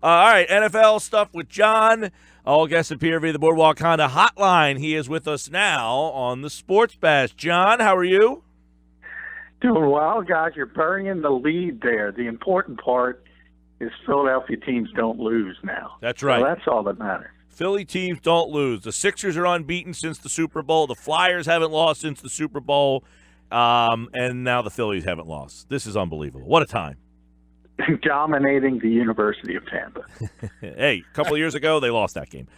Uh, all right, NFL stuff with John. All guests appear via the Boardwalk Honda hotline. He is with us now on the Sports Bash. John, how are you? Doing well, guys. You're burying the lead there. The important part is Philadelphia teams don't lose now. That's right. So that's all that matters. Philly teams don't lose. The Sixers are unbeaten since the Super Bowl. The Flyers haven't lost since the Super Bowl. Um, and now the Phillies haven't lost. This is unbelievable. What a time. Dominating the University of Tampa. hey, a couple years ago, they lost that game.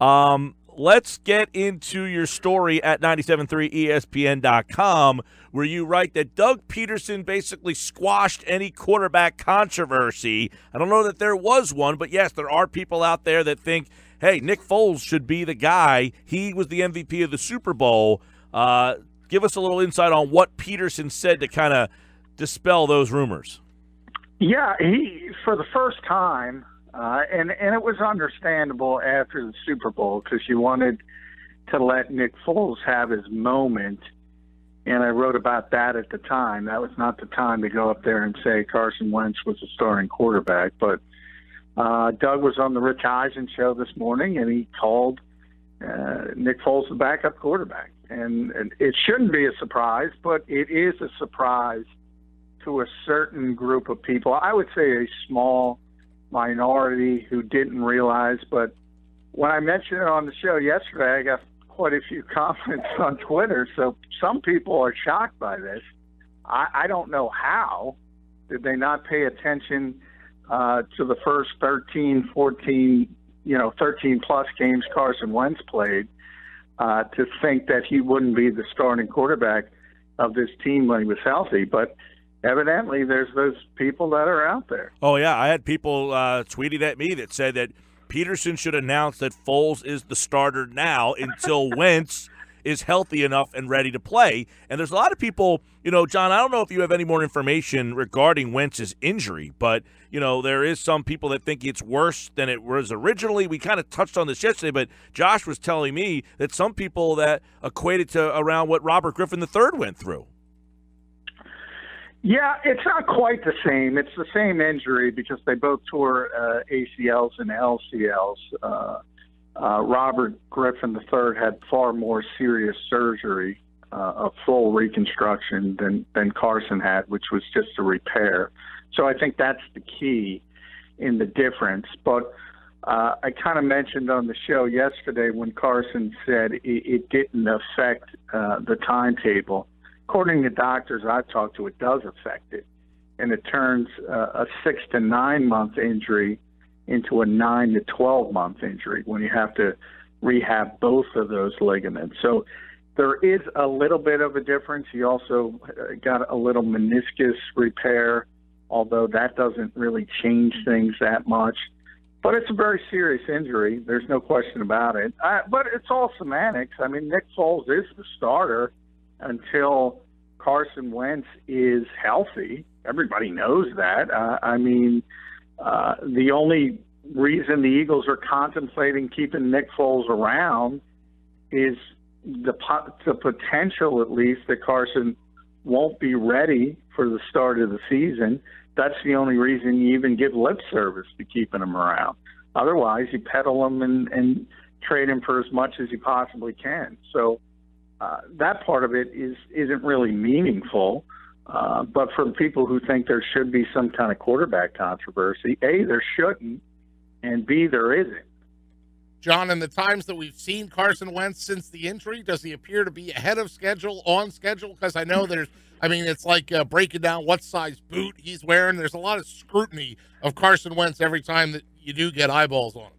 Um, let's get into your story at 973ESPN.com, where you write that Doug Pederson basically squashed any quarterback controversy. I don't know that there was one, but yes, there are people out there that think, hey, Nick Foles should be the guy. He was the MVP of the Super Bowl. Uh, give us a little insight on what Pederson said to kind of dispel those rumors. Yeah, he for the first time uh, and and it was understandable after the Super Bowl because you wanted to let Nick Foles have his moment. And I wrote about that at the time. That was not the time to go up there and say Carson Wentz was a starting quarterback. But uh, Doug was on the Rich Eisen show this morning, and he called uh, Nick Foles the backup quarterback. And, and it shouldn't be a surprise, but it is a surprise to a certain group of people. I would say a small minority who didn't realize. But when I mentioned it on the show yesterday, I got quite a few comments on Twitter. So some people are shocked by this. I, I don't know how. Did they not pay attention uh, to the first 13, 14, you know, 13 plus games Carson Wentz played uh, to think that he wouldn't be the starting quarterback of this team when he was healthy? But evidently there's those people that are out there. Oh yeah, I had people uh, tweeting at me that said that Pederson should announce that Foles is the starter now until Wentz is healthy enough and ready to play. And there's a lot of people, you know, John, I don't know if you have any more information regarding Wentz's injury, but, you know, there is some people that think it's worse than it was originally. We kind of touched on this yesterday, but Josh was telling me that some people that equated to around what Robert Griffin III went through. Yeah, it's not quite the same. It's the same injury because they both tore uh, ACLs and LCLs. Uh, uh, Robert Griffin III had far more serious surgery, uh, a full reconstruction than than Carson had, which was just a repair. So I think that's the key in the difference. But uh, I kind of mentioned on the show yesterday when Carson said it, it didn't affect uh, the timetable according to doctors I've talked to, it does affect it, and it turns uh, a six to nine month injury into a nine to twelve month injury when you have to rehab both of those ligaments. So there is a little bit of a difference. He also uh, got a little meniscus repair, although that doesn't really change things that much. But it's a very serious injury. There's no question about it. Uh, but it's all semantics. I mean, Nick Foles is the starter until Carson Wentz is healthy. Everybody knows that. Uh, I mean, uh, the only reason the Eagles are contemplating keeping Nick Foles around is the the potential, at least, that Carson won't be ready for the start of the season. That's the only reason you even give lip service to keeping him around. Otherwise, you peddle him and, and trade him for as much as you possibly can. So uh, that part of it is isn't really meaningful. Uh, but for people who think there should be some kind of quarterback controversy, a there shouldn't, and b there isn't. John, in the times that we've seen Carson Wentz since the injury, does he appear to be ahead of schedule, on schedule? Because I know there's, I mean, it's like uh, breaking down what size boot he's wearing. There's a lot of scrutiny of Carson Wentz every time that you do get eyeballs on him.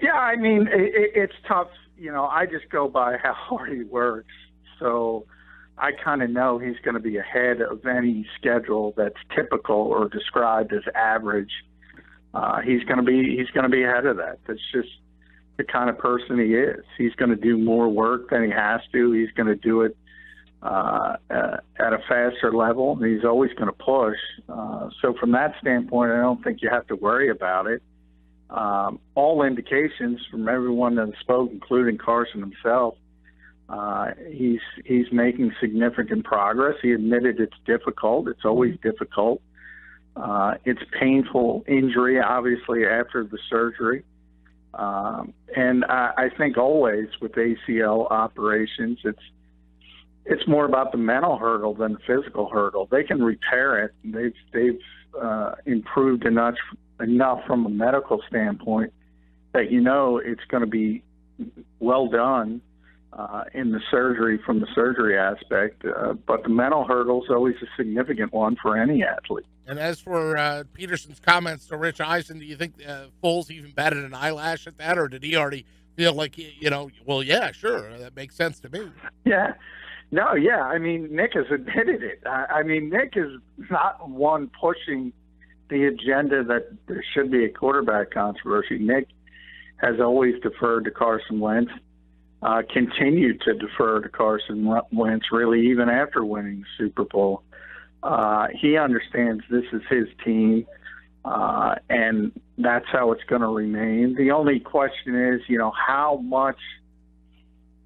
Yeah, I mean, it, it's tough you know, I just go by how hard he works. So I kind of know he's going to be ahead of any schedule that's typical or described as average. Uh, he's going to be he's going to be ahead of that. That's just the kind of person he is. He's going to do more work than he has to. He's going to do it uh, uh, at a faster level, and he's always going to push. Uh, so from that standpoint, I don't think you have to worry about it um, all indications from everyone that spoke, including Carson himself, uh, he's he's making significant progress. He admitted it's difficult. It's always difficult Uh, it's painful injury, obviously, after the surgery. Um, and I, I think always with ACL operations, it's it's more about the mental hurdle than the physical hurdle. They can repair it. They've they've uh, improved enough enough from a medical standpoint that you know it's going to be well done uh, in the surgery from the surgery aspect. Uh, but the mental hurdle is always a significant one for any athlete. And as for uh, Pederson's comments to Rich Eisen, do you think uh, Foles even batted an eyelash at that, or did he already feel like you know, well, yeah, sure, that makes sense to me. Yeah. No, yeah. I mean, Nick has admitted it. I, I mean, Nick is not one pushing the agenda that there should be a quarterback controversy. Nick has always deferred to Carson Wentz, uh, continued to defer to Carson Wentz, really, even after winning the Super Bowl. Uh, he understands this is his team, uh, and that's how it's going to remain. The only question is, you know, how much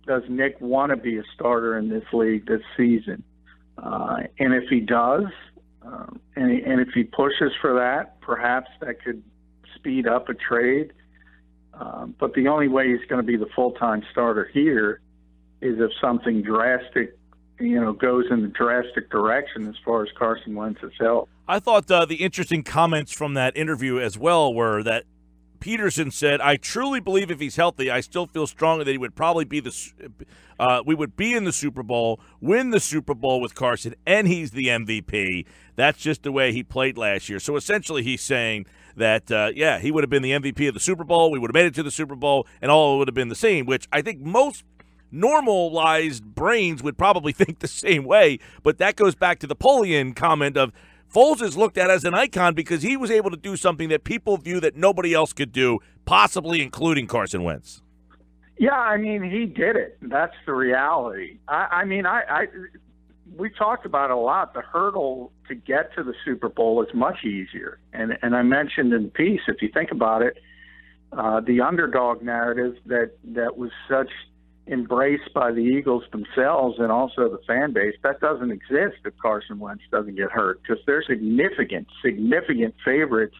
does Nick want to be a starter in this league this season? Uh, and if he does, um, and, and if he pushes for that, perhaps that could speed up a trade. Um, but the only way he's going to be the full time starter here is if something drastic you know, goes in the drastic direction as far as Carson Wentz's health. I thought uh, the interesting comments from that interview as well were that Pederson said, "I truly believe if he's healthy, I still feel strongly that he would probably be the, uh, we would be in the Super Bowl, win the Super Bowl with Carson, and he's the MVP. That's just the way he played last year. So essentially, he's saying." That uh, yeah, he would have been the MVP of the Super Bowl. We would have made it to the Super Bowl, and all would have been the same. Which I think most normalized brains would probably think the same way. But that goes back to the Polian comment of Foles is looked at as an icon because he was able to do something that people view that nobody else could do, possibly including Carson Wentz. Yeah, I mean, he did it. That's the reality. I, I mean, I, I we talked about it a lot. The hurdle to get to the Super Bowl is much easier, and and I mentioned in the piece, if you think about it, uh, the underdog narrative that that was such embraced by the Eagles themselves and also the fan base. That doesn't exist if Carson Wentz doesn't get hurt because they're significant, significant favorites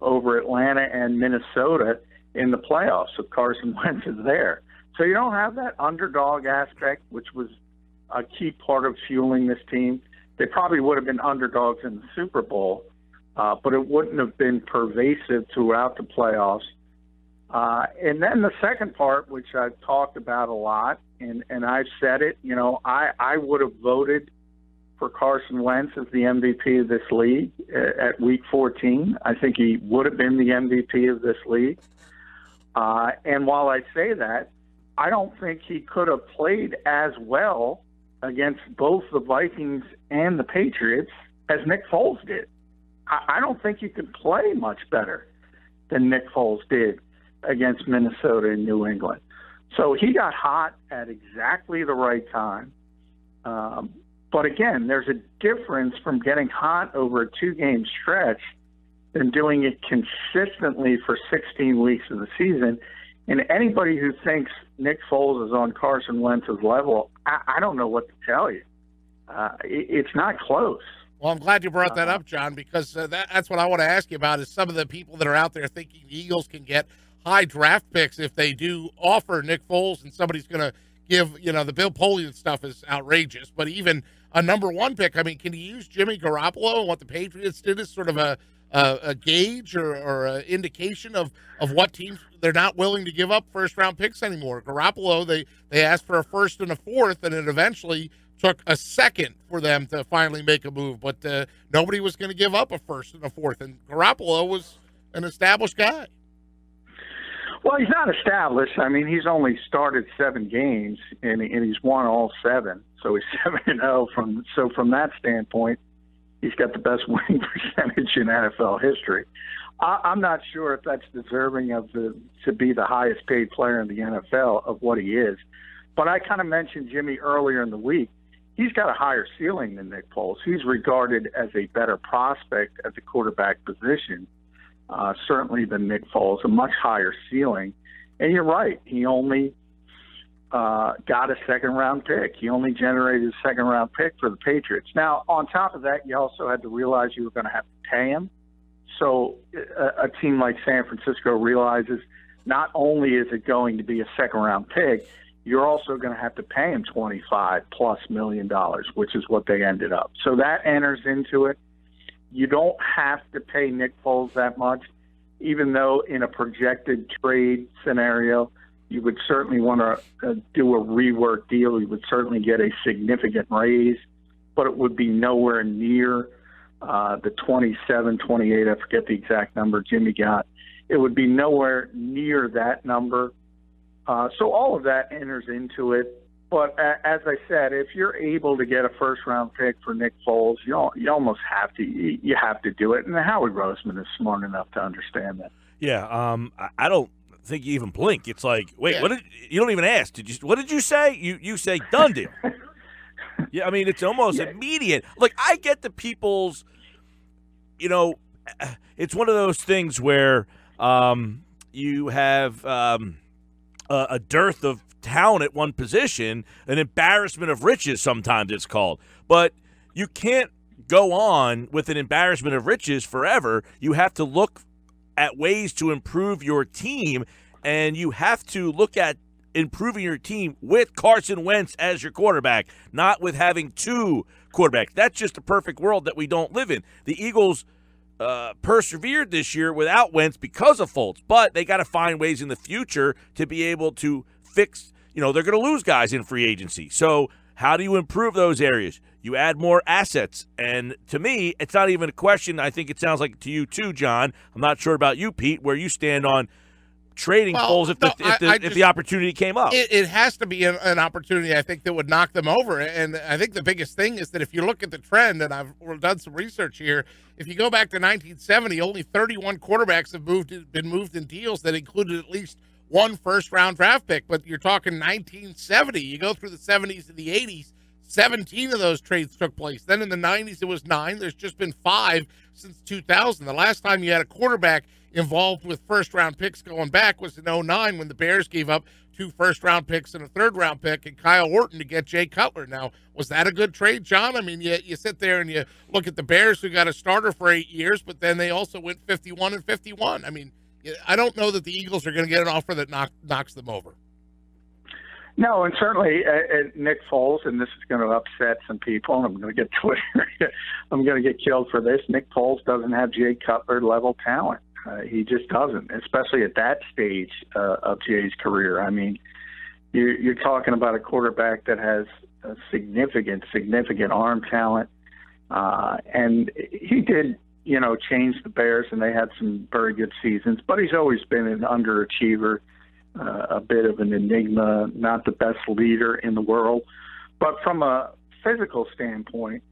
over Atlanta and Minnesota in the playoffs if Carson Wentz is there. So you don't have that underdog aspect, which was a key part of fueling this team. They probably would have been underdogs in the Super Bowl, uh, but it wouldn't have been pervasive throughout the playoffs. Uh, and then the second part, which I've talked about a lot, and, and I've said it, you know, I, I would have voted for Carson Wentz as the MVP of this league at week 14. I think he would have been the MVP of this league. Uh, and while I say that, I don't think he could have played as well against both the Vikings and the Patriots as Nick Foles did. I, I don't think you could play much better than Nick Foles did against Minnesota and New England. So he got hot at exactly the right time. Um, but again, there's a difference from getting hot over a two game stretch than doing it consistently for 16 weeks of the season. And anybody who thinks Nick Foles is on Carson Wentz's level, I, I don't know what to tell you. Uh, it, it's not close. Well, I'm glad you brought that uh-huh. up, John, because uh, that, that's what I want to ask you about is some of the people that are out there thinking the Eagles can get high draft picks if they do offer Nick Foles and somebody's going to give, you know, the Bill Polian stuff is outrageous, but even a number one pick, I mean, can you use Jimmy Garoppolo and what the Patriots did as sort of a, a, a gauge or, or an indication of, of what teams they're not willing to give up first round picks anymore? Garoppolo, they, they asked for a first and a fourth, and it eventually took a second for them to finally make a move, but uh, nobody was going to give up a first and a fourth, and Garoppolo was an established guy. Well, he's not established. I mean, he's only started seven games and, and he's won all seven. So he's seven and zero. Oh from so from that standpoint, he's got the best winning percentage in NFL history. I, I'm not sure if that's deserving of the to be the highest paid player in the NFL of what he is. But I kind of mentioned Jimmy earlier in the week. He's got a higher ceiling than Nick Foles. He's regarded as a better prospect at the quarterback position uh, certainly than Nick Foles, a much higher ceiling. And you're right, he only uh, got a second round pick. He only generated a second round pick for the Patriots. Now, on top of that, you also had to realize you were going to have to pay him. So a, a team like San Francisco realizes not only is it going to be a second round pick, you're also going to have to pay him 25 plus million dollars, which is what they ended up. So that enters into it. You don't have to pay Nick Foles that much, even though in a projected trade scenario, you would certainly want to uh, do a rework deal. You would certainly get a significant raise, but it would be nowhere near uh, the 27, 28, I forget the exact number Jimmy got. It would be nowhere near that number. Uh, so all of that enters into it. But as I said, if you're able to get a first round pick for Nick Foles, you you almost have to you have to do it. And Howie Roseman is smart enough to understand that. Yeah, um, I don't think you even blink. It's like, wait, yeah. what did you don't even ask? Did you? What did you say? You you say done deal. yeah, I mean it's almost yeah. immediate. Like I get the people's, you know, it's one of those things where um, you have um, a, a dearth of talent at one position, an embarrassment of riches. Sometimes it's called, but you can't go on with an embarrassment of riches forever. You have to look at ways to improve your team, and you have to look at improving your team with Carson Wentz as your quarterback, not with having two quarterbacks. That's just a perfect world that we don't live in. The Eagles uh, persevered this year without Wentz because of Foles, but they got to find ways in the future to be able to fix. You know, they're going to lose guys in free agency. So, how do you improve those areas? you add more assets. And to me, it's not even a question. I think it sounds like to you too, John. I'm not sure about you, Pete, where you stand on trading well, if, the, if, the, I, I if just, the opportunity came up. It, it has to be an, an, opportunity, I think, that would knock them over. And I think the biggest thing is that if you look at the trend, and I've done some research here, if you go back to 1970, only 31 quarterbacks have moved been moved in deals that included at least one first round draft pick. But you're talking 1970. You go through the 70s and the 80s 17 of those trades took place. Then in the 90s, it was nine. There's just been five since 2000. The last time you had a quarterback involved with first round picks going back was in 09 when the Bears gave up two first round picks and a third round pick and Kyle Orton to get Jay Cutler. Now, was that a good trade, John? I mean, you, you sit there and you look at the Bears who got a starter for eight years, but then they also went 51 and 51. I mean, I don't know that the Eagles are going to get an offer that knock, knocks them over. No, and certainly uh, uh, Nick Foles, and this is going to upset some people, and I'm going to get Twitter, I'm going to get killed for this. Nick Foles doesn't have Jay Cutler level talent. Uh, he just doesn't, especially at that stage uh, of Jay's career. I mean, you're, you're talking about a quarterback that has a significant, significant arm talent, uh, and he did, you know, change the Bears, and they had some very good seasons. But he's always been an underachiever uh, a bit of an enigma, not the best leader in the world. But from a physical standpoint,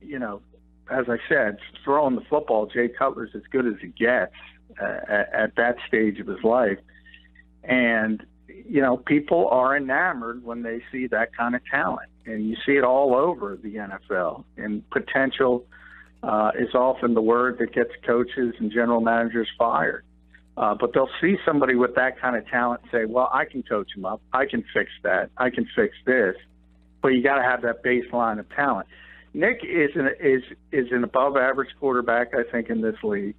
you know, as I said, throwing the football, Jay Cutler's as good as he gets uh, at, at that stage of his life. And, you know, people are enamored when they see that kind of talent. And you see it all over the NFL. And potential uh, is often the word that gets coaches and general managers fired. Uh, but they'll see somebody with that kind of talent say, well, I can coach him up. I can fix that. I can fix this. But you got to have that baseline of talent. Nick is an, is, is an above average quarterback, I think, in this league.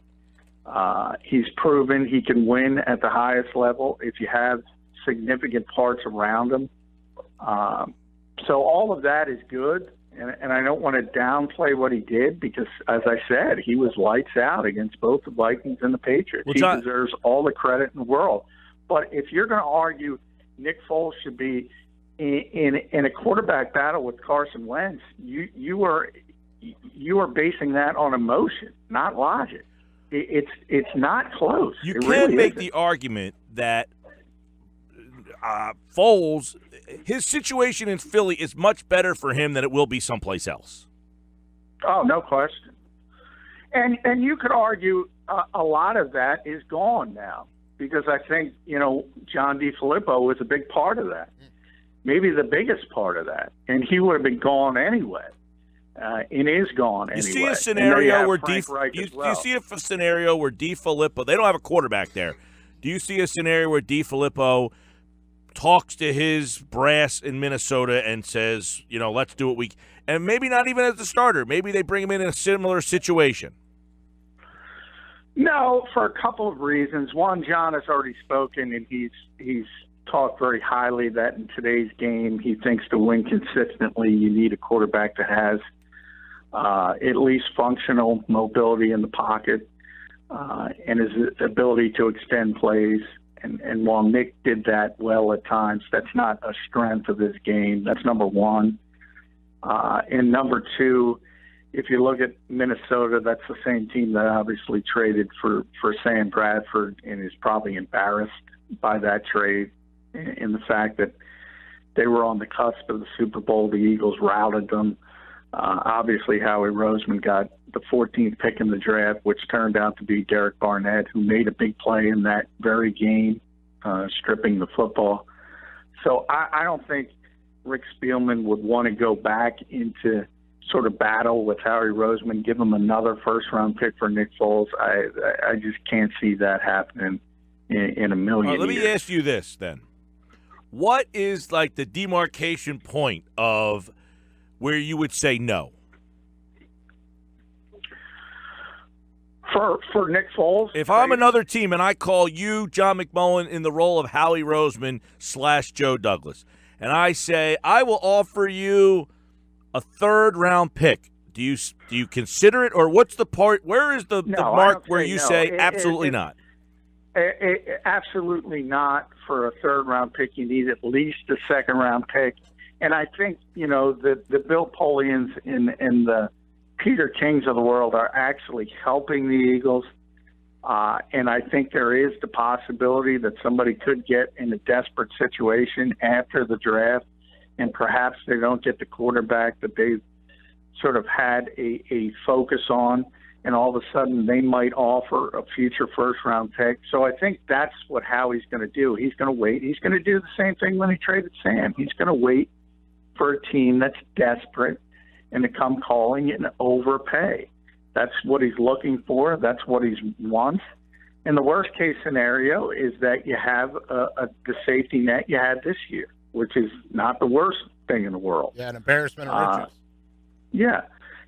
Uh, he's proven he can win at the highest level if you have significant parts around him. Um, so all of that is good and, and I don't want to downplay what he did because, as I said, he was lights out against both the Vikings and the Patriots. he deserves all the credit in the world. But if you're going to argue Nick Foles should be in, in in a quarterback battle with Carson Wentz, you you are you are basing that on emotion, not logic. It, it's it's not close. You it can really make isn't. the argument that uh, Foles, his situation in Philly is much better for him than it will be someplace else. Oh, no question. And and you could argue uh, a lot of that is gone now because I think you know John DeFilippo was a big part of that, maybe the biggest part of that, and he would have been gone anyway. Uh, it is gone anyway. You see a scenario where D, you, well. you see a scenario where DeFilippo they don't have a quarterback there. Do you see a scenario where DeFilippo – talks to his brass in Minnesota and says, you know, let's do what we and maybe not even as a starter. Maybe they bring him in in a similar situation. No, for a couple of reasons. One, John has already spoken, and he's he's talked very highly that in today's game, he thinks to win consistently, you need a quarterback that has uh, at least functional mobility in the pocket uh, and his ability to extend plays. And, and while Nick did that well at times, that's not a strength of his game. That's number one. Uh, and number two, if you look at Minnesota, that's the same team that obviously traded for for Sam Bradford and is probably embarrassed by that trade in the fact that they were on the cusp of the Super Bowl. The Eagles routed them. Uh, obviously, Howie Roseman got the 14th pick in the draft, which turned out to be Derek Barnett, who made a big play in that very game, uh, stripping the football. So I, I don't think Rick Spielman would want to go back into sort of battle with Howie Roseman, give him another first round pick for Nick Foles. I I just can't see that happening in, in a million. Right, let years. me ask you this then: What is like the demarcation point of where you would say no? For for Nick Foles, If I'm another team and I call you John McMullen in the role of Howie Roseman slash Joe Douglas, and I say I will offer you a third round pick. Do you do you consider it, or what's the part? Where is the, No, the mark where you no. say It- it- absolutely it- not? Absolutely not for a third round pick. You need at least a second round pick. And I think, you know, the, the Bill Polians and, and the Peter Kings of the world are actually helping the Eagles. Uh, and I think there is the possibility that somebody could get in a desperate situation after the draft, and perhaps they don't get the quarterback that they've sort of had a, a focus on and all of a sudden they might offer a future first round pick. So I think that's what Howie's going to do. He's going to wait. He's going to do the same thing when he traded Sam. He's going to wait for a team that's desperate and to come calling and overpay. That's what he's looking for. That's what he wants. And the worst case scenario is that you have a, a, the safety net you had this year, which is not the worst thing in the world. Yeah, an embarrassment of Uh. Yeah,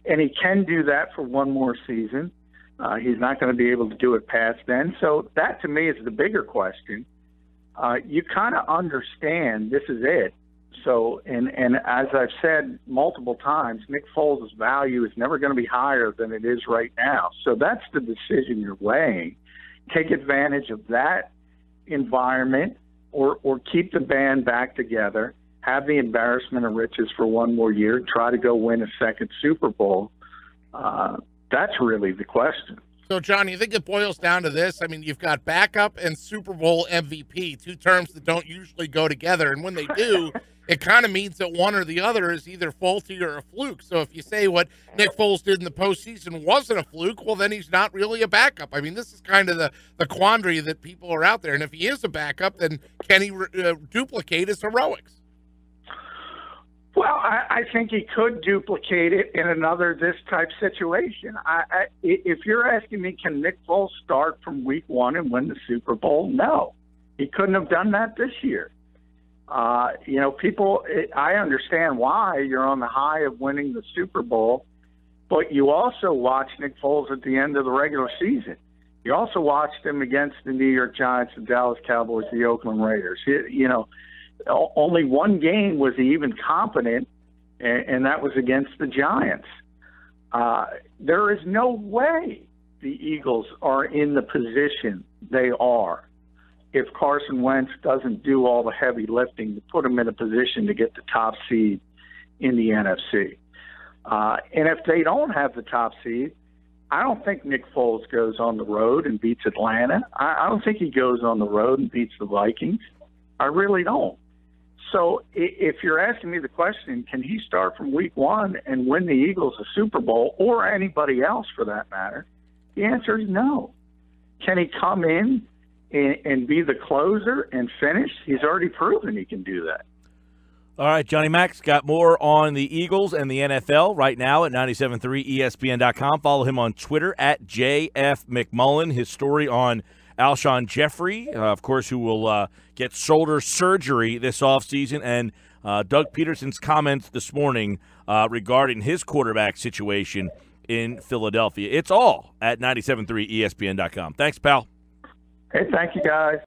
and he can do that for one more season. Uh, he's not going to be able to do it past then. So that to me is the bigger question. Uh, you kind of understand this is it. So, and and as I've said multiple times, Nick Foles' value is never going to be higher than it is right now. So that's the decision you're weighing. Take advantage of that environment, or or keep the band back together have the embarrassment of riches for one more year, try to go win a second Super Bowl. Uh, that's really the question. So, John, you think it boils down to this? I mean, you've got backup and Super Bowl MVP, two terms that don't usually go together. And when they do, it kind of means that one or the other is either faulty or a fluke. So, if you say what Nick Foles did in the postseason wasn't a fluke, well, then he's not really a backup. I mean, this is kind of the, the quandary that people are out there. And if he is a backup, then can he uh, duplicate his heroics? Well, I, I think he could duplicate it in another this type situation. I, I, if you're asking me, can Nick Foles start from week one and win the Super Bowl? No, he couldn't have done that this year. Uh, you know, people, I understand why you're on the high of winning the Super Bowl, but you also watch Nick Foles at the end of the regular season. You also watched him against the New York Giants, the Dallas Cowboys, the Oakland Raiders. You, you know, only one game was he even competent, and, and that was against the Giants. Uh, there is no way the Eagles are in the position they are if Carson Wentz doesn't do all the heavy lifting to put them in a position to get the top seed in the NFC. Uh, and if they don't have the top seed, I don't think Nick Foles goes on the road and beats Atlanta. I, I don't think he goes on the road and beats the Vikings. I really don't. So if you're asking me the question, can he start from week one and win the Eagles a Super Bowl or anybody else for that matter? The answer is no. Can he come in and, and be the closer and finish? He's already proven he can do that. All right, Johnny Max got more on the Eagles and the NFL right now at 97.3ESPN.com. Follow him on Twitter at JF McMullen. His story on Alshon Jeffery, uh, of course, who will uh, get shoulder surgery this offseason, and uh, Doug Pederson's comments this morning uh, regarding his quarterback situation in Philadelphia. It's all at 97.3ESPN.com. Thanks, pal. Hey, thank you, guys.